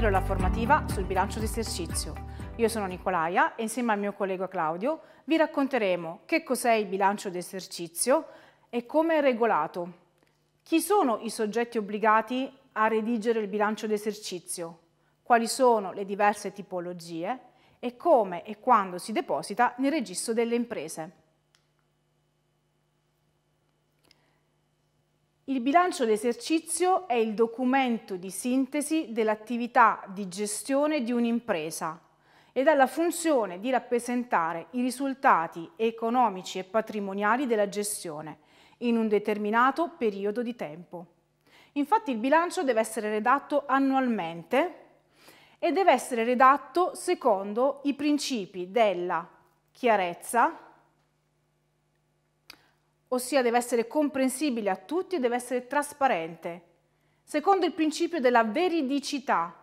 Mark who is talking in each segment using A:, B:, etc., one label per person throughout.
A: pillola formativa sul bilancio d'esercizio. Io sono Nicolaia e insieme al mio collega Claudio vi racconteremo che cos'è il bilancio d'esercizio e come è regolato. Chi sono i soggetti obbligati a redigere il bilancio d'esercizio? Quali sono le diverse tipologie e come e quando si deposita nel registro delle imprese. Il bilancio d'esercizio è il documento di sintesi dell'attività di gestione di un'impresa ed ha la funzione di rappresentare i risultati economici e patrimoniali della gestione in un determinato periodo di tempo. Infatti il bilancio deve essere redatto annualmente e deve essere redatto secondo i principi della chiarezza, ossia deve essere comprensibile a tutti e deve essere trasparente, secondo il principio della veridicità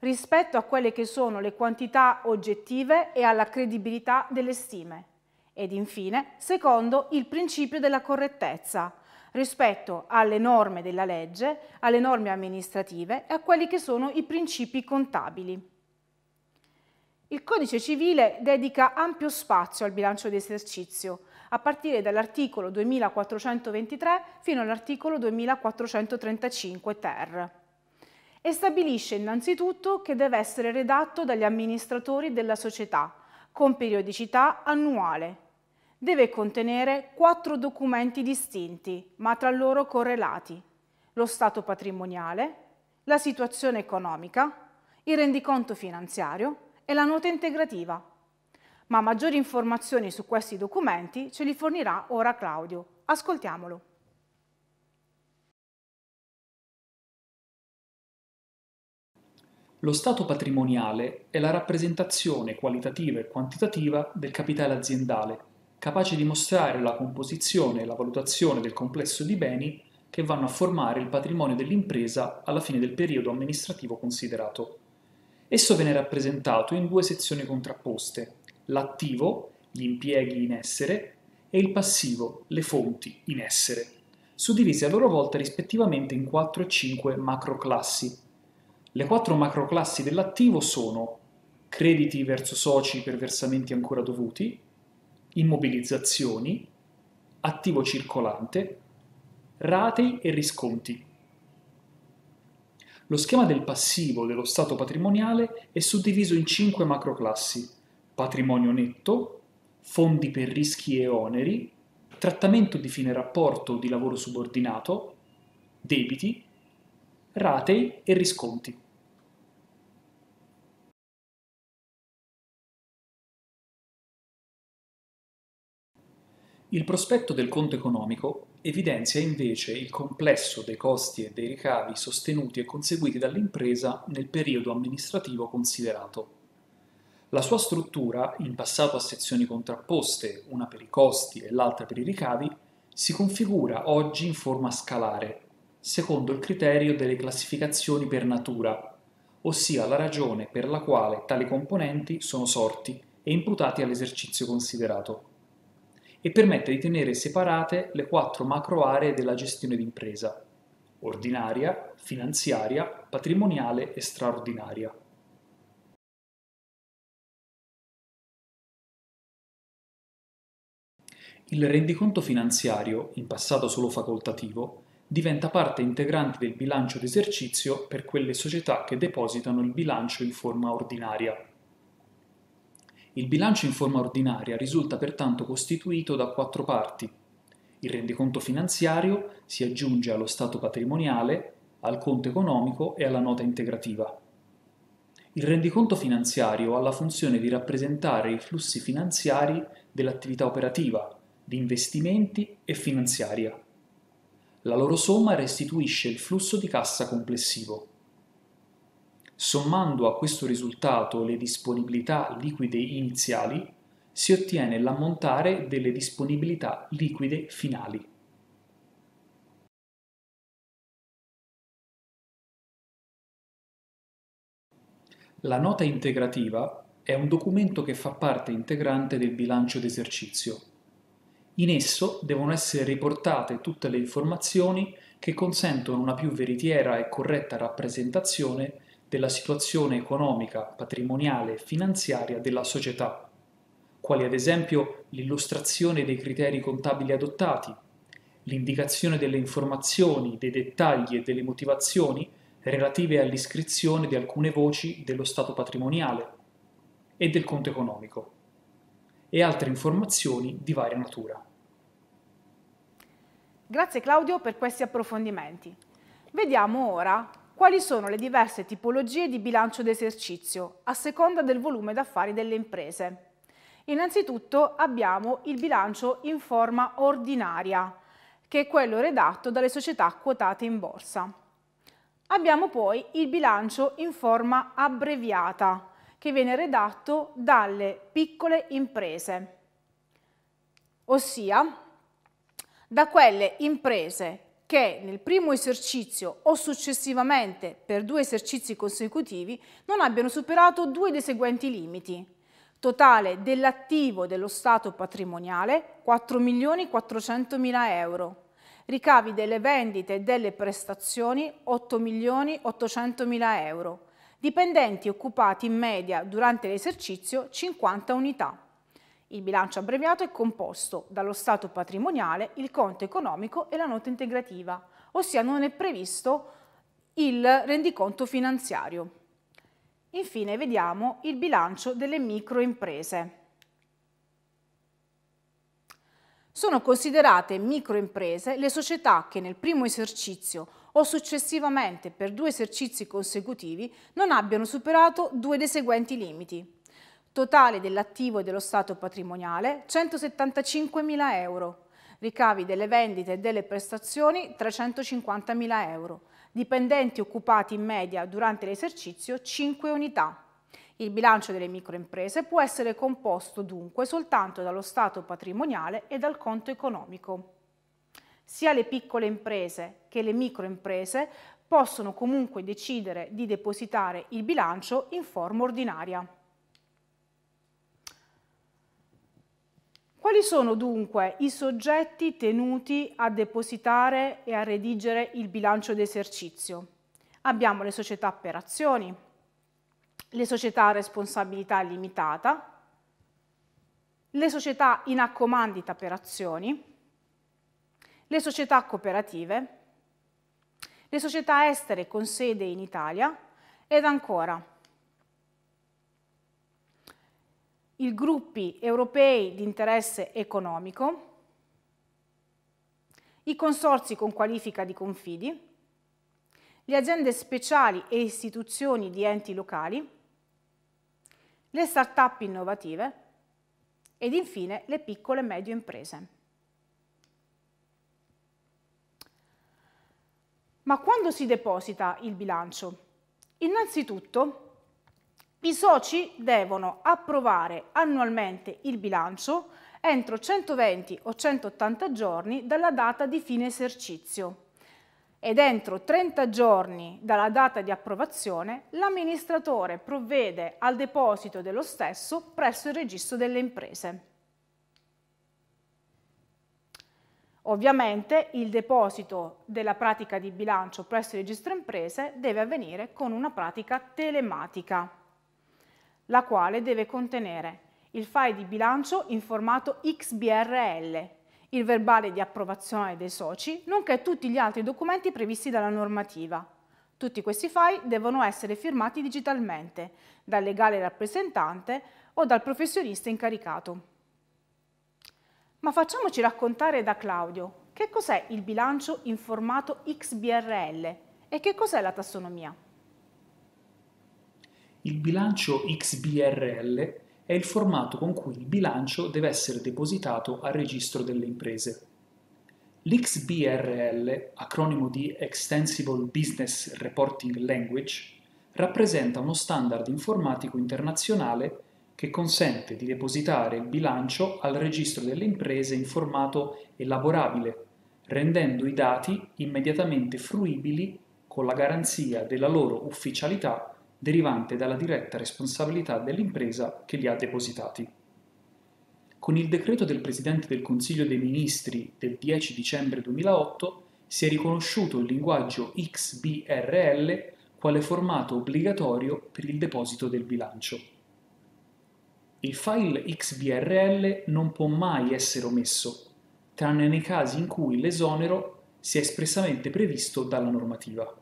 A: rispetto a quelle che sono le quantità oggettive e alla credibilità delle stime ed infine secondo il principio della correttezza rispetto alle norme della legge, alle norme amministrative e a quelli che sono i principi contabili. Il Codice civile dedica ampio spazio al bilancio di esercizio, a partire dall'articolo 2423 fino all'articolo 2435 ter e stabilisce innanzitutto che deve essere redatto dagli amministratori della società con periodicità annuale. Deve contenere quattro documenti distinti, ma tra loro correlati. Lo stato patrimoniale, la situazione economica, il rendiconto finanziario e la nota integrativa ma maggiori informazioni su questi documenti ce li fornirà ora Claudio. Ascoltiamolo.
B: Lo stato patrimoniale è la rappresentazione qualitativa e quantitativa del capitale aziendale, capace di mostrare la composizione e la valutazione del complesso di beni che vanno a formare il patrimonio dell'impresa alla fine del periodo amministrativo considerato. Esso viene rappresentato in due sezioni contrapposte, l'attivo, gli impieghi in essere, e il passivo, le fonti in essere, suddivisi a loro volta rispettivamente in 4 e 5 macroclassi. Le quattro macroclassi dell'attivo sono crediti verso soci per versamenti ancora dovuti, immobilizzazioni, attivo circolante, ratei e risconti. Lo schema del passivo dello stato patrimoniale è suddiviso in cinque macroclassi patrimonio netto, fondi per rischi e oneri, trattamento di fine rapporto di lavoro subordinato, debiti, ratei e risconti. Il prospetto del conto economico evidenzia invece il complesso dei costi e dei ricavi sostenuti e conseguiti dall'impresa nel periodo amministrativo considerato. La sua struttura, in passato a sezioni contrapposte, una per i costi e l'altra per i ricavi, si configura oggi in forma scalare, secondo il criterio delle classificazioni per natura, ossia la ragione per la quale tali componenti sono sorti e imputati all'esercizio considerato, e permette di tenere separate le quattro macro aree della gestione d'impresa, ordinaria, finanziaria, patrimoniale e straordinaria. Il rendiconto finanziario, in passato solo facoltativo, diventa parte integrante del bilancio d'esercizio per quelle società che depositano il bilancio in forma ordinaria. Il bilancio in forma ordinaria risulta pertanto costituito da quattro parti. Il rendiconto finanziario si aggiunge allo stato patrimoniale, al conto economico e alla nota integrativa. Il rendiconto finanziario ha la funzione di rappresentare i flussi finanziari dell'attività operativa, di investimenti e finanziaria. La loro somma restituisce il flusso di cassa complessivo. Sommando a questo risultato le disponibilità liquide iniziali, si ottiene l'ammontare delle disponibilità liquide finali. La nota integrativa è un documento che fa parte integrante del bilancio d'esercizio in esso devono essere riportate tutte le informazioni che consentono una più veritiera e corretta rappresentazione della situazione economica, patrimoniale e finanziaria della società, quali ad esempio l'illustrazione dei criteri contabili adottati, l'indicazione delle informazioni, dei dettagli e delle motivazioni relative all'iscrizione di alcune voci dello stato patrimoniale e del conto economico e altre informazioni di varia natura.
A: Grazie Claudio per questi approfondimenti. Vediamo ora quali sono le diverse tipologie di bilancio d'esercizio a seconda del volume d'affari delle imprese. Innanzitutto abbiamo il bilancio in forma ordinaria, che è quello redatto dalle società quotate in borsa. Abbiamo poi il bilancio in forma abbreviata, che viene redatto dalle piccole imprese, ossia da quelle imprese che nel primo esercizio o successivamente per due esercizi consecutivi non abbiano superato due dei seguenti limiti. Totale dell'attivo dello Stato patrimoniale 4.400.000 euro. Ricavi delle vendite e delle prestazioni 8.800.000 euro. Dipendenti occupati in media durante l'esercizio 50 unità. Il bilancio abbreviato è composto dallo stato patrimoniale, il conto economico e la nota integrativa, ossia non è previsto il rendiconto finanziario. Infine vediamo il bilancio delle microimprese. Sono considerate microimprese le società che nel primo esercizio o successivamente per due esercizi consecutivi non abbiano superato due dei seguenti limiti totale dell'attivo e dello stato patrimoniale 175.000 euro, ricavi delle vendite e delle prestazioni 350.000 euro, dipendenti occupati in media durante l'esercizio 5 unità. Il bilancio delle microimprese può essere composto dunque soltanto dallo stato patrimoniale e dal conto economico. Sia le piccole imprese che le microimprese possono comunque decidere di depositare il bilancio in forma ordinaria. Quali sono dunque i soggetti tenuti a depositare e a redigere il bilancio d'esercizio? Abbiamo le società per azioni, le società a responsabilità limitata, le società in accomandita per azioni, le società cooperative, le società estere con sede in Italia ed ancora i gruppi europei di interesse economico, i consorzi con qualifica di confidi, le aziende speciali e istituzioni di enti locali, le start-up innovative ed infine le piccole e medie imprese. Ma quando si deposita il bilancio? Innanzitutto i soci devono approvare annualmente il bilancio entro 120 o 180 giorni dalla data di fine esercizio ed entro 30 giorni dalla data di approvazione l'amministratore provvede al deposito dello stesso presso il registro delle imprese. Ovviamente il deposito della pratica di bilancio presso il registro imprese deve avvenire con una pratica telematica la quale deve contenere il file di bilancio in formato XBRL, il verbale di approvazione dei soci, nonché tutti gli altri documenti previsti dalla normativa. Tutti questi file devono essere firmati digitalmente dal legale rappresentante o dal professionista incaricato. Ma facciamoci raccontare da Claudio che cos'è il bilancio in formato XBRL e che cos'è la tassonomia.
B: Il bilancio XBRL è il formato con cui il bilancio deve essere depositato al registro delle imprese. L'XBRL, acronimo di Extensible Business Reporting Language, rappresenta uno standard informatico internazionale che consente di depositare il bilancio al registro delle imprese in formato elaborabile, rendendo i dati immediatamente fruibili con la garanzia della loro ufficialità derivante dalla diretta responsabilità dell'impresa che li ha depositati. Con il decreto del Presidente del Consiglio dei Ministri del 10 dicembre 2008 si è riconosciuto il linguaggio XBRL quale formato obbligatorio per il deposito del bilancio. Il file XBRL non può mai essere omesso, tranne nei casi in cui l'esonero sia espressamente previsto dalla normativa.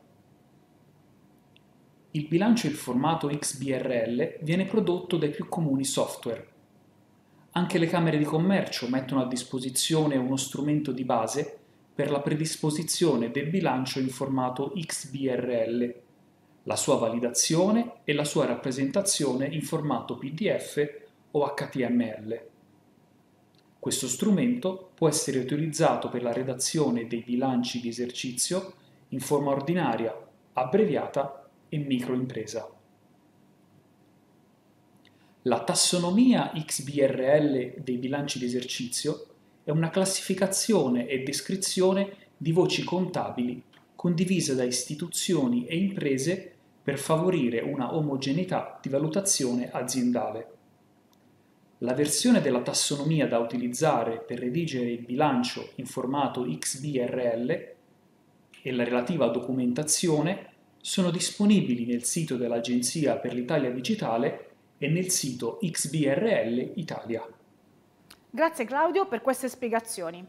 B: Il bilancio in formato XBRL viene prodotto dai più comuni software. Anche le Camere di Commercio mettono a disposizione uno strumento di base per la predisposizione del bilancio in formato XBRL, la sua validazione e la sua rappresentazione in formato PDF o HTML. Questo strumento può essere utilizzato per la redazione dei bilanci di esercizio in forma ordinaria, abbreviata e microimpresa. La tassonomia XBRL dei bilanci di esercizio è una classificazione e descrizione di voci contabili condivise da istituzioni e imprese per favorire una omogeneità di valutazione aziendale. La versione della tassonomia da utilizzare per redigere il bilancio in formato XBRL e la relativa documentazione sono disponibili nel sito dell'Agenzia per l'Italia Digitale e nel sito XBRL Italia.
A: Grazie Claudio per queste spiegazioni.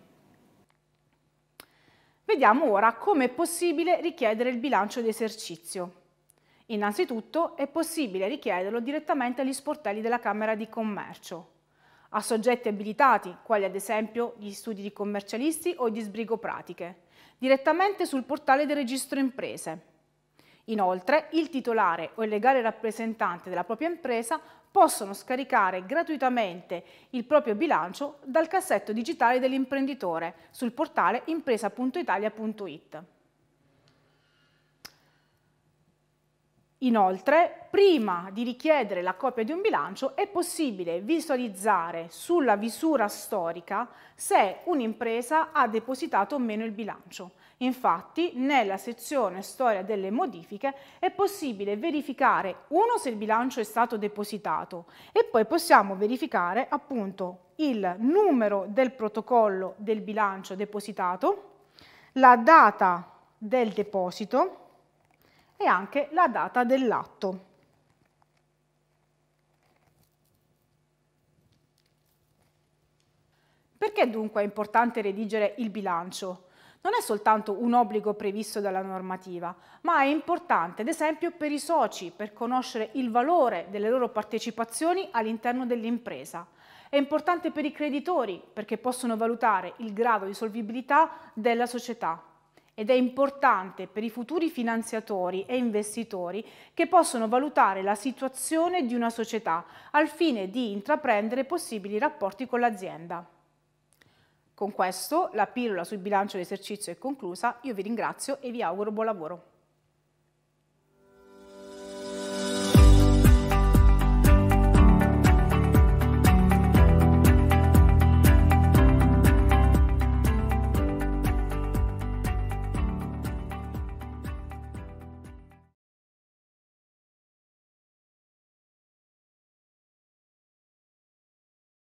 A: Vediamo ora come è possibile richiedere il bilancio di esercizio. Innanzitutto è possibile richiederlo direttamente agli sportelli della Camera di Commercio, a soggetti abilitati, quali ad esempio gli studi di commercialisti o di sbrigo pratiche, direttamente sul portale del registro imprese. Inoltre, il titolare o il legale rappresentante della propria impresa possono scaricare gratuitamente il proprio bilancio dal cassetto digitale dell'imprenditore sul portale impresa.italia.it. Inoltre, prima di richiedere la copia di un bilancio è possibile visualizzare sulla visura storica se un'impresa ha depositato o meno il bilancio. Infatti, nella sezione Storia delle modifiche è possibile verificare uno se il bilancio è stato depositato e poi possiamo verificare appunto il numero del protocollo del bilancio depositato, la data del deposito e anche la data dell'atto. Perché dunque è importante redigere il bilancio? Non è soltanto un obbligo previsto dalla normativa, ma è importante ad esempio per i soci, per conoscere il valore delle loro partecipazioni all'interno dell'impresa. È importante per i creditori perché possono valutare il grado di solvibilità della società ed è importante per i futuri finanziatori e investitori che possono valutare la situazione di una società al fine di intraprendere possibili rapporti con l'azienda. Con questo la pillola sul bilancio di esercizio è conclusa, io vi ringrazio e vi auguro buon lavoro.